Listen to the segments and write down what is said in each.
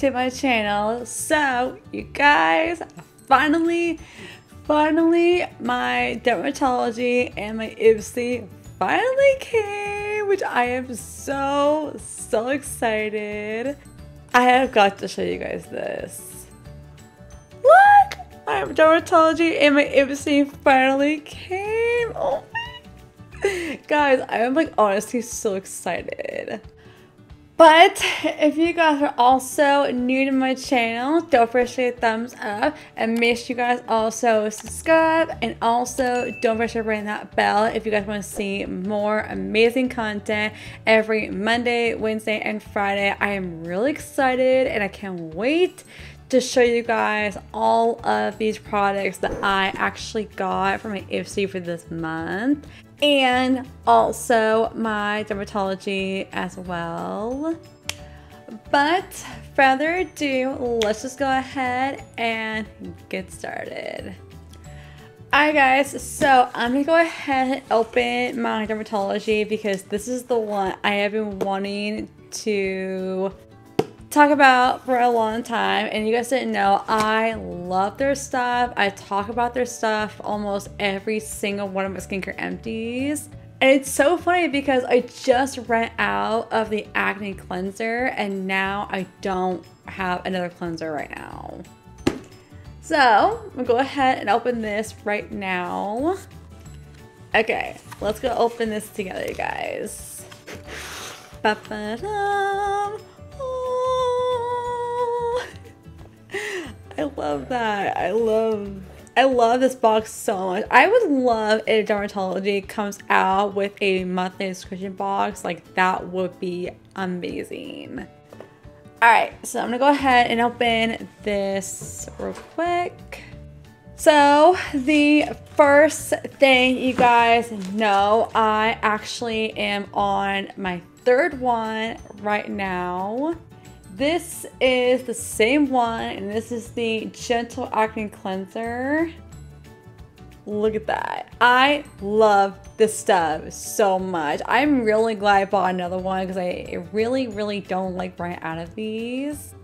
to my channel. So, you guys, finally, finally, my dermatology and my Ipsy finally came, which I am so, so excited. I have got to show you guys this. Look! My dermatology and my Ipsy finally came. Oh my. Guys, I am like honestly so excited. But if you guys are also new to my channel, don't forget to thumbs up and make sure you guys also subscribe and also don't forget to ring that bell if you guys want to see more amazing content every Monday, Wednesday, and Friday. I am really excited and I can't wait to show you guys all of these products that I actually got for my Ipsy for this month and also my dermatology as well. But further ado, let's just go ahead and get started. Alright guys, so I'm gonna go ahead and open my dermatology because this is the one I have been wanting to talk about for a long time and you guys didn't know I love their stuff. I talk about their stuff almost every single one of my skincare empties. And it's so funny because I just ran out of the acne cleanser and now I don't have another cleanser right now. So I'm gonna go ahead and open this right now. Okay let's go open this together you guys. Ba-ba-dum. I love that. I love I love this box so much. I would love if dermatology comes out with a monthly subscription box. Like that would be amazing. Alright, so I'm gonna go ahead and open this real quick. So the first thing you guys know, I actually am on my third one right now. This is the same one, and this is the Gentle Acne Cleanser. Look at that. I love this stuff so much. I'm really glad I bought another one because I really, really don't like running out of these.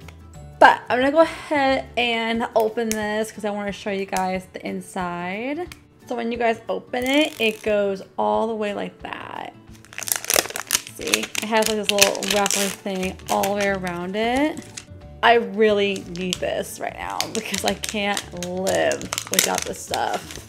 But I'm gonna go ahead and open this because I want to show you guys the inside. So when you guys open it, it goes all the way like that see. It has like this little wrapper thing all the way around it. I really need this right now because I can't live without this stuff.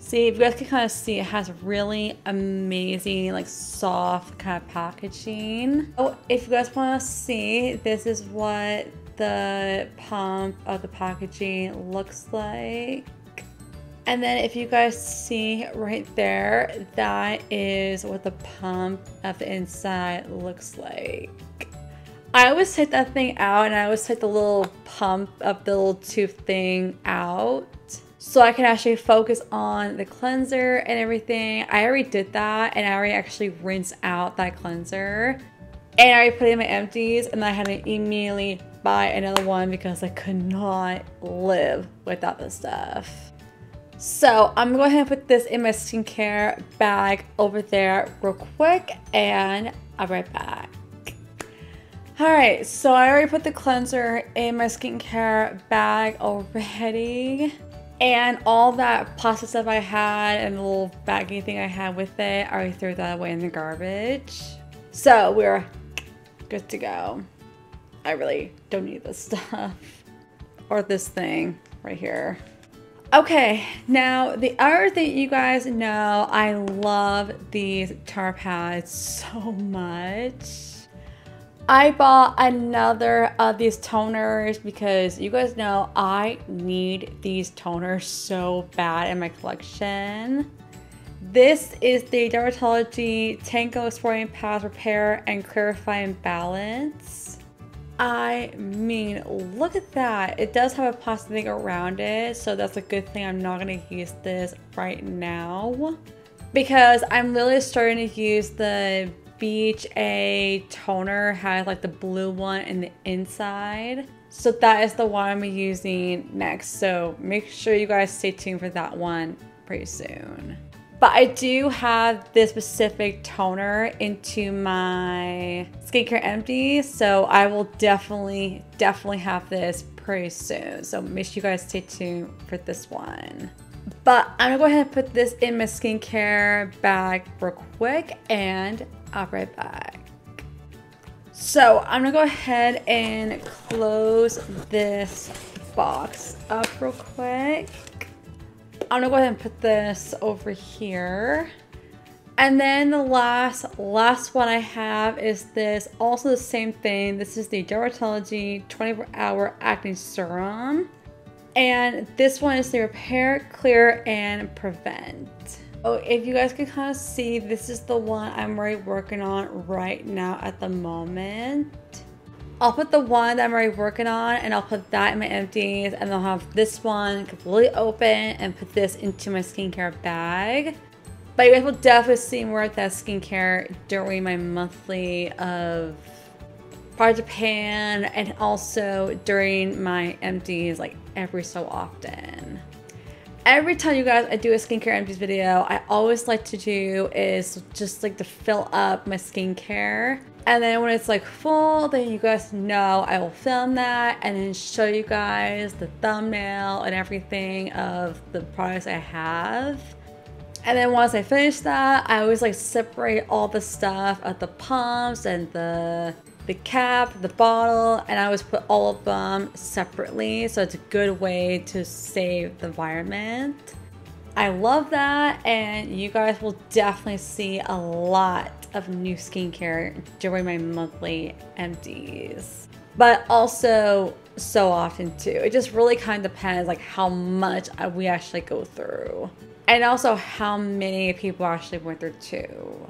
See, if you guys can kind of see, it has really amazing, like soft kind of packaging. Oh, if you guys want to see, this is what the pump of the packaging looks like. And then if you guys see right there, that is what the pump of the inside looks like. I always take that thing out and I always take the little pump of the little tube thing out so I can actually focus on the cleanser and everything. I already did that and I already actually rinsed out that cleanser and I already put in my empties and I had to immediately buy another one because I could not live without this stuff. So I'm going to put this in my skincare bag over there real quick and I'll be right back. Alright, so I already put the cleanser in my skincare bag already. And all that plastic stuff I had and the little baggy thing I had with it, I already threw that away in the garbage. So we're good to go. I really don't need this stuff. Or this thing right here. Okay, now the other thing you guys know, I love these tar pads so much. I bought another of these toners because you guys know I need these toners so bad in my collection. This is the Dermatology Tango Exfoliating Pads Repair and Clarifying Balance. I mean, look at that. It does have a plastic thing around it, so that's a good thing I'm not to use this right now. Because I'm really starting to use the Beach A toner, has like the blue one in the inside. So that is the one I'm using next. So make sure you guys stay tuned for that one pretty soon. But I do have this specific toner into my skincare empty, so I will definitely, definitely have this pretty soon. So make sure you guys stay tuned for this one. But I'm gonna go ahead and put this in my skincare bag real quick and I'll be right back. So I'm gonna go ahead and close this box up real quick. I'm gonna go ahead and put this over here. And then the last, last one I have is this, also the same thing. This is the Dermatology 24 Hour Acne Serum. And this one is the Repair, Clear, and Prevent. Oh, if you guys can kind of see, this is the one I'm already working on right now at the moment. I'll put the one that I'm already working on and I'll put that in my empties and I'll have this one completely open and put this into my skincare bag. But you guys will definitely see more of that skincare during my monthly uh, of Part Japan and also during my empties like every so often. Every time you guys I do a skincare empties video, I always like to do is just like to fill up my skincare. And then when it's like full, then you guys know I will film that and then show you guys the thumbnail and everything of the products I have. And then once I finish that, I always like separate all the stuff of the pumps and the the cap, the bottle, and I always put all of them separately. So it's a good way to save the environment. I love that, and you guys will definitely see a lot of new skincare during my monthly empties. But also so often too. It just really kind of depends like how much we actually go through. And also how many people actually went through too.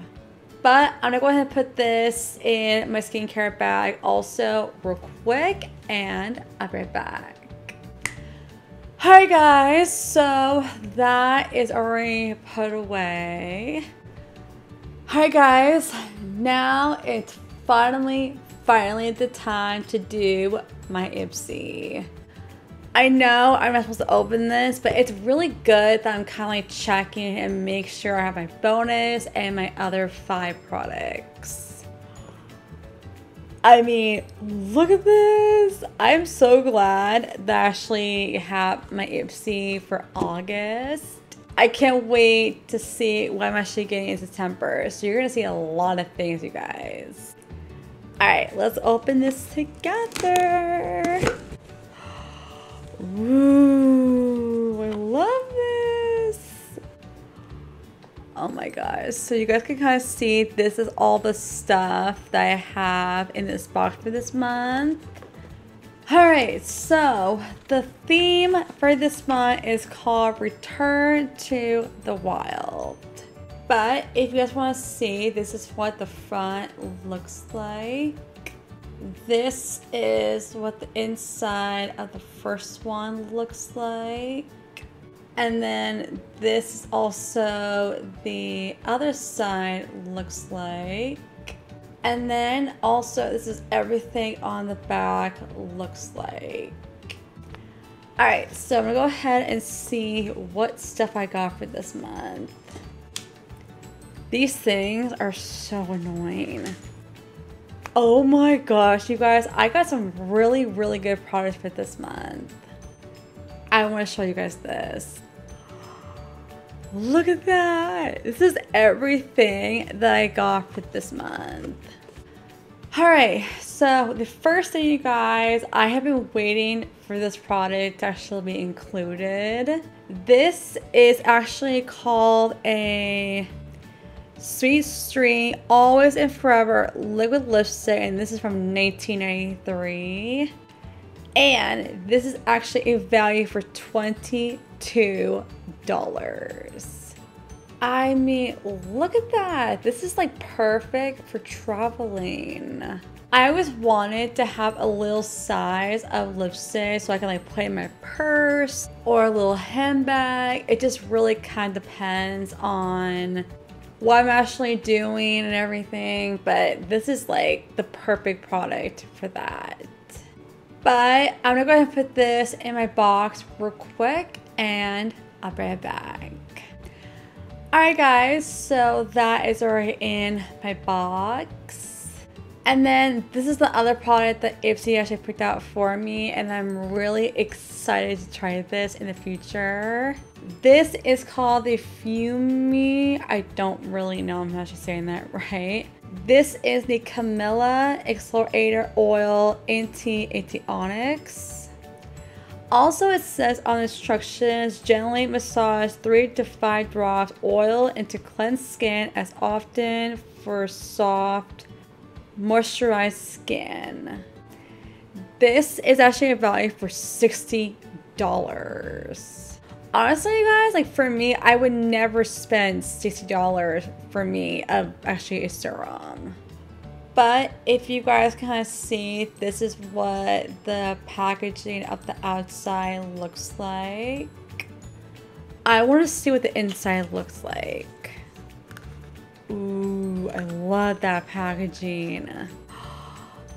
But I'm gonna go ahead and put this in my skincare bag also real quick and I'll be right back. Hi guys, so that is already put away. Hi guys, now it's finally, finally the time to do my Ipsy. I know I'm not supposed to open this, but it's really good that I'm kind of like checking and make sure I have my bonus and my other five products. I mean, look at this. I'm so glad that I actually have my Ipsy for August. I can't wait to see what I'm actually getting in September. So you're gonna see a lot of things, you guys. All right, let's open this together. Ooh, Oh my gosh. So you guys can kind of see this is all the stuff that I have in this box for this month. Alright, so the theme for this month is called Return to the Wild. But if you guys want to see, this is what the front looks like. This is what the inside of the first one looks like. And then this is also the other side looks like. And then also this is everything on the back looks like. Alright, so I'm gonna go ahead and see what stuff I got for this month. These things are so annoying. Oh my gosh, you guys, I got some really, really good products for this month. I want to show you guys this. Look at that. This is everything that I got for this month. Alright, so the first thing you guys, I have been waiting for this product to actually be included. This is actually called a Sweet Street Always and Forever Liquid Lipstick, and this is from 1993. And this is actually a value for $22. I mean, look at that. This is like perfect for traveling. I always wanted to have a little size of lipstick so I can like put in my purse or a little handbag. It just really kind of depends on what I'm actually doing and everything, but this is like the perfect product for that. But I'm gonna go ahead and put this in my box real quick and I'll bring it back. Alright guys, so that is already in my box. And then this is the other product that Ipsy actually picked out for me and I'm really excited to try this in the future. This is called the Fumi. I don't really know I'm actually saying that right. This is the Camilla Exfoliator Oil Anti-Onyx. Also, it says on instructions, gently massage 3 to 5 drops oil into cleansed skin as often for soft, moisturized skin. This is actually a value for $60. Honestly, you guys, like for me, I would never spend $60 for me of actually a serum. But if you guys kind of see, this is what the packaging of the outside looks like. I want to see what the inside looks like. Ooh, I love that packaging.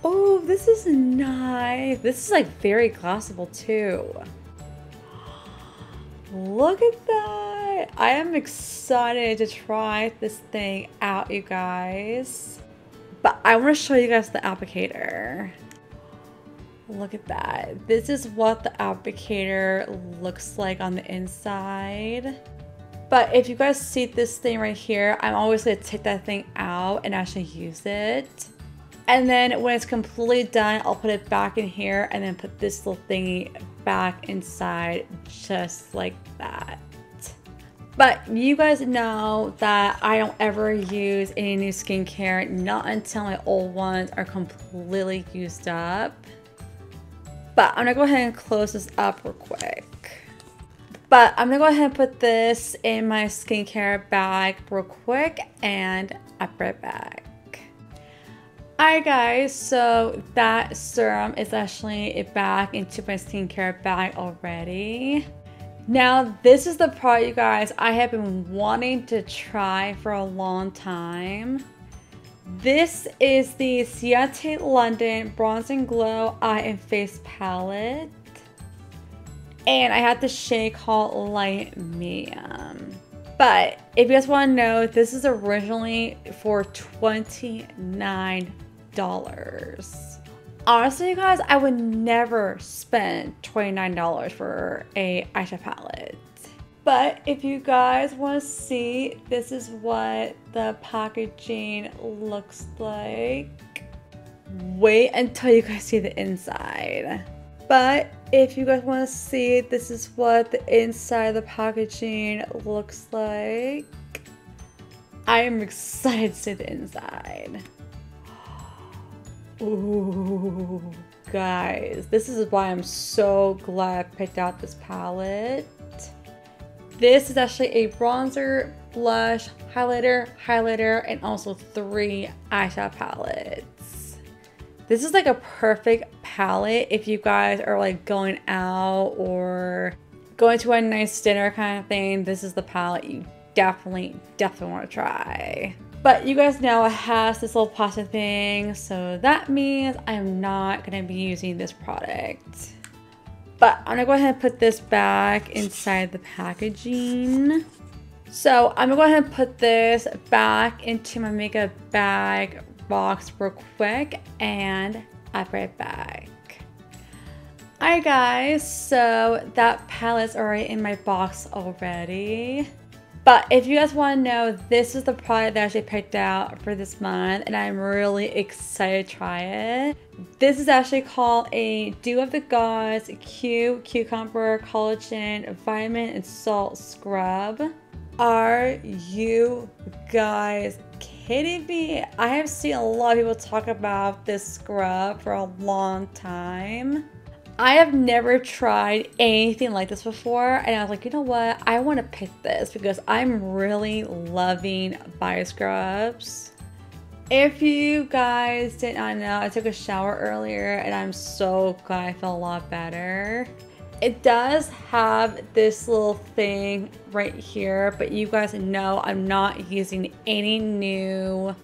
Oh, this is nice. This is like very glassable too. Look at that. I am excited to try this thing out, you guys. But I want to show you guys the applicator. Look at that. This is what the applicator looks like on the inside. But if you guys see this thing right here, I'm always to take that thing out and actually use it. And then when it's completely done, I'll put it back in here and then put this little thingy back inside just like that. But you guys know that I don't ever use any new skincare, not until my old ones are completely used up. But I'm gonna go ahead and close this up real quick. But I'm gonna go ahead and put this in my skincare bag real quick and I'll be right back. Alright guys, so that serum is actually back into my skincare bag already. Now, this is the product, you guys, I have been wanting to try for a long time. This is the Ciate London Bronze and Glow Eye and Face Palette. And I had the shade called Light Medium. But if you guys want to know, this is originally for $29 honestly you guys i would never spend $29 for a eyeshadow palette. But if you guys want to see this is what the packaging looks like. Wait until you guys see the inside but if you guys want to see this is what the inside of the packaging looks like i am excited to see the inside Ooh, guys, this is why I'm so glad I picked out this palette. This is actually a bronzer, blush, highlighter, highlighter, and also three eyeshadow palettes. This is like a perfect palette if you guys are like going out or going to a nice dinner kind of thing. This is the palette you definitely, definitely want to try. But you guys know it has this little pasta thing, so that means I'm not gonna be using this product. But I'm gonna go ahead and put this back inside the packaging. So I'm gonna go ahead and put this back into my makeup bag box real quick and I'll be right back. Alright guys, so that palette's already in my box already. But if you guys want to know, this is the product that I actually picked out for this month and I'm really excited to try it. This is actually called a Dew of the Gods Q Cucumber Collagen Vitamin and Salt Scrub. Are you guys kidding me? I have seen a lot of people talk about this scrub for a long time. I have never tried anything like this before and I was like, you know what? I want to pick this because I'm really loving bio scrubs. If you guys did not know, I took a shower earlier and I'm so glad I felt a lot better. It does have this little thing right here, but you guys know I'm not using any new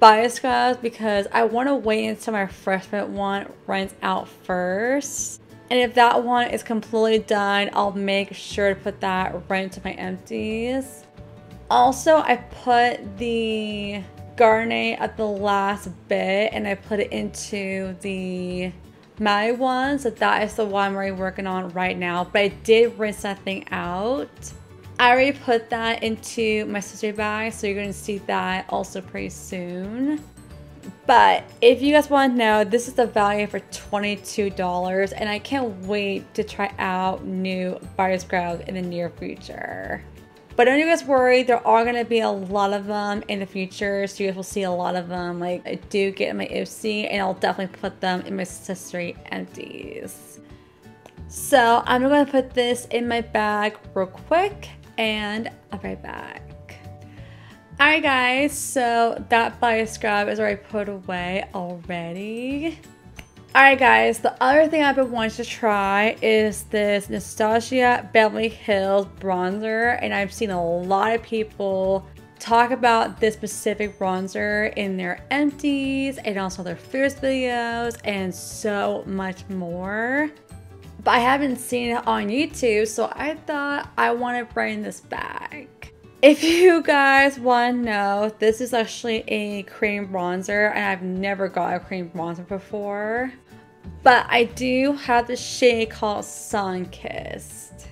bio scrubs because I want to wait until my freshman one runs out first. And if that one is completely done, I'll make sure to put that right into my empties. Also, I put the Garnet at the last bit and I put it into the my one. So that is the one we're working on right now. But I did rinse that thing out. I already put that into my sister bag. So you're to see that also pretty soon. But if you guys want to know, this is the value for $22 and I can't wait to try out new body scrubs in the near future. But don't you guys worry, there are going to be a lot of them in the future, so you guys will see a lot of them. Like, I do get in my Ipsy, and I'll definitely put them in my accessory empties. So, I'm going to put this in my bag real quick, and I'll be right back. Alright guys, so that body scrub is already put away already. Alright guys, the other thing I've been wanting to try is this Anastasia Beverly Hills bronzer and I've seen a lot of people talk about this specific bronzer in their empties and also their first videos and so much more. But I haven't seen it on YouTube so I thought I want to bring this back. If you guys want to know, this is actually a cream bronzer and I've never got a cream bronzer before. But I do have the shade called Sun Kissed.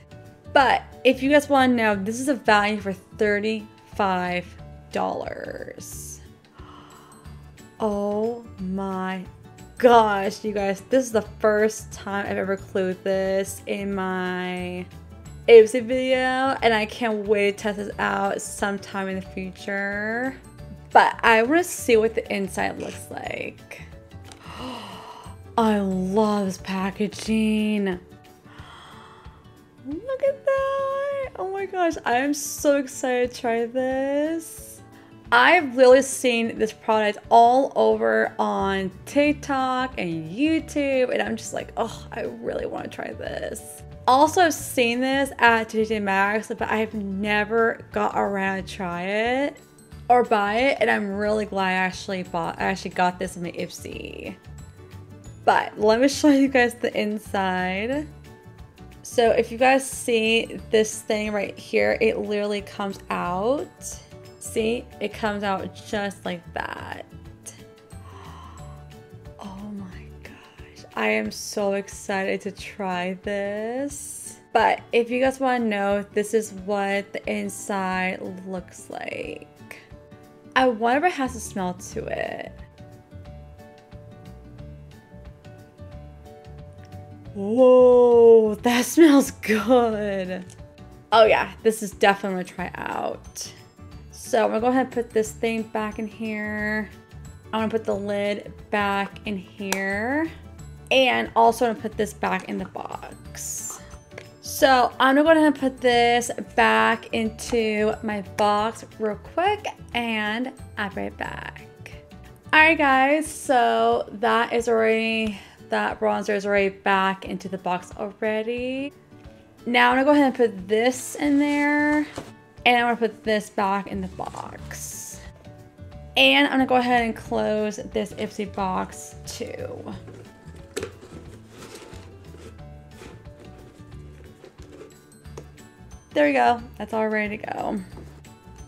But if you guys want to know, this is a value for $35. Oh my gosh, you guys. This is the first time I've ever glued this in my Ipsy video and I can't wait to test this out sometime in the future. But I want to see what the inside looks like. I love this packaging. Look at that. Oh my gosh, I am so excited to try this. I've really seen this product all over on TikTok and YouTube and I'm just like, oh, I really want to try this. Also, I've seen this at TJ Maxx, but I've never got around to try it or buy it, and I'm really glad I actually bought. I actually got this in the Ipsy. But let me show you guys the inside. So if you guys see this thing right here, it literally comes out. See, it comes out just like that. Oh my gosh. I am so excited to try this. But if you guys want to know, this is what the inside looks like. I wonder if it has a smell to it. Whoa, that smells good. Oh yeah, this is definitely gonna try out. So I'm gonna go ahead and put this thing back in here. I'm gonna put the lid back in here. And also I'm gonna put this back in the box. So I'm gonna go ahead and put this back into my box real quick and I'll be right back. Alright guys, so that is already, that bronzer is already back into the box already. Now I'm gonna go ahead and put this in there and I'm gonna put this back in the box. And I'm gonna go ahead and close this Ipsy box too. There we go. That's all ready to go.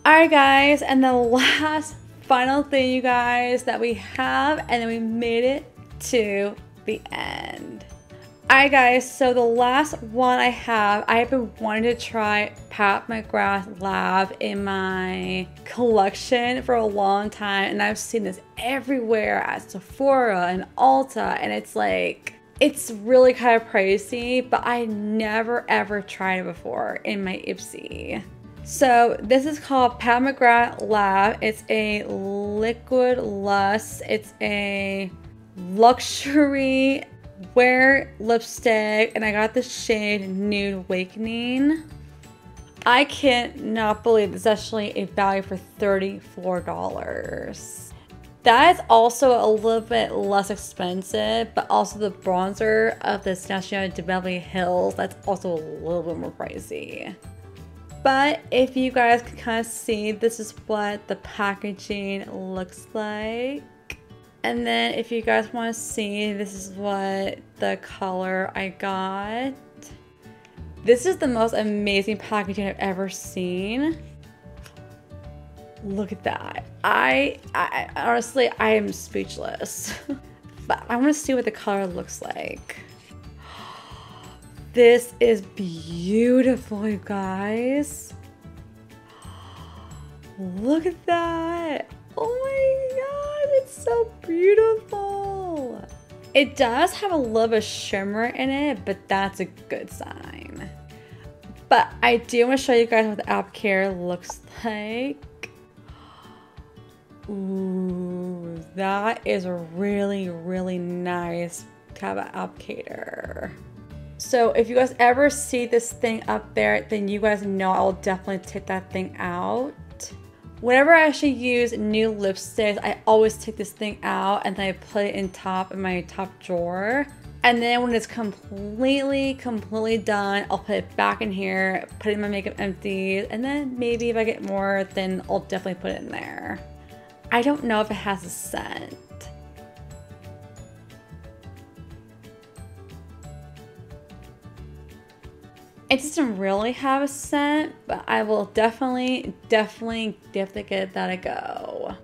Alright guys, and the last final thing you guys that we have and then we made it to the end. Alright guys, so the last one I have, I have been wanting to try Pat McGrath Lab in my collection for a long time and I've seen this everywhere at Sephora and Ulta and it's like it's really kind of pricey, but I never ever tried it before in my Ipsy. So this is called Pat McGrath Lab. It's a liquid lust. It's a luxury wear lipstick and I got the shade Nude Awakening. I cannot believe it's actually a value for $34. That is also a little bit less expensive, but also the bronzer of the Anastasia Beverly Hills, that's also a little bit more pricey. But if you guys can kind of see, this is what the packaging looks like. And then if you guys want to see, this is what the color I got. This is the most amazing packaging I've ever seen. Look at that. I, I honestly, I am speechless. but I want to see what the color looks like. This is beautiful, you guys. Look at that. Oh my god, so beautiful. It does have a little bit of shimmer in it, but that's a good sign. But I do want to show you guys what the app care looks like. Ooh, that is a really, really nice of applicator. So if you guys ever see this thing up there, then you guys know I'll definitely take that thing out. Whenever I actually use new lipsticks, I always take this thing out and then I put it in top in my top drawer. And then when it's completely, completely done, I'll put it back in here, put it in my makeup empties, and then maybe if I get more, then I'll definitely put it in there. I don't know if it has a scent. It doesn't really have a scent, but I will definitely, definitely, definitely give that a go.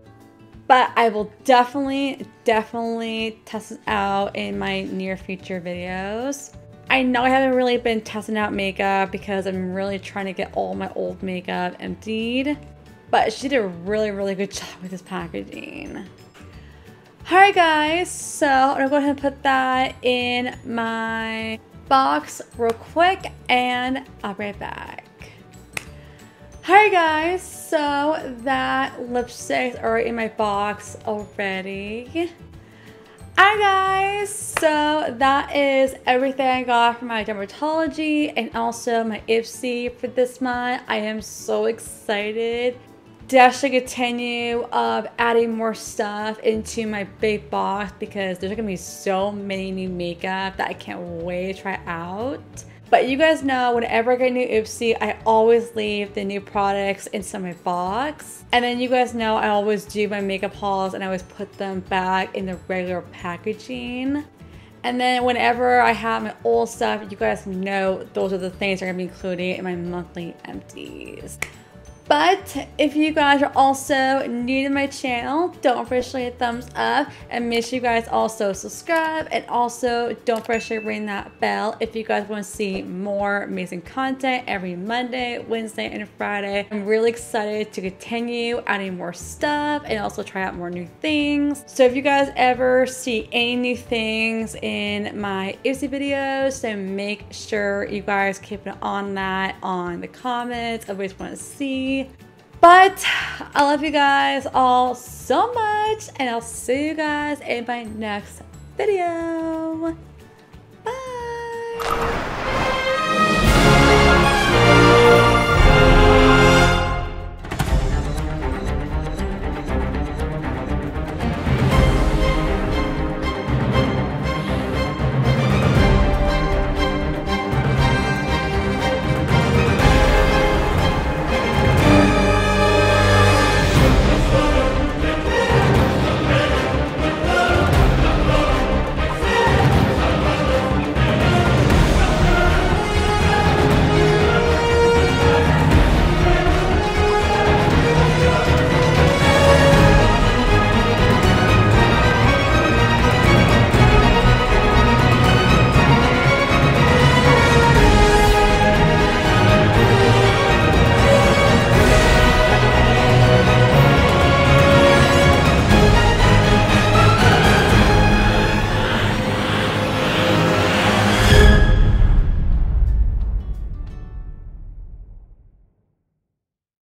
But I will definitely, definitely test it out in my near future videos. I know I haven't really been testing out makeup because I'm really trying to get all my old makeup emptied. But she did a really, really good job with this packaging. Alright guys, so I'm gonna go ahead and put that in my box real quick and I'll be right back. Hi guys, so that lipsticks are in my box already. Hi guys, so that is everything I got from my dermatology and also my Ipsy for this month. I am so excited actually continue of adding more stuff into my big box because there's gonna be so many new makeup that I can't wait to try out. But you guys know whenever I get new Ipsy, I always leave the new products inside my box. And then you guys know I always do my makeup hauls and I always put them back in the regular packaging. And then whenever I have my old stuff, you guys know those are the things are gonna be included in my monthly empties. But if you guys are also new to my channel, don't forget to hit thumbs up and make sure you guys also subscribe and also don't forget to ring that bell if you guys want to see more amazing content every Monday, Wednesday, and Friday. I'm really excited to continue adding more stuff and also try out more new things. So if you guys ever see any new things in my Ipsy videos, then make sure you guys keep an on that on the comments. I always want to see but I love you guys all so much and I'll see you guys in my next video. Bye.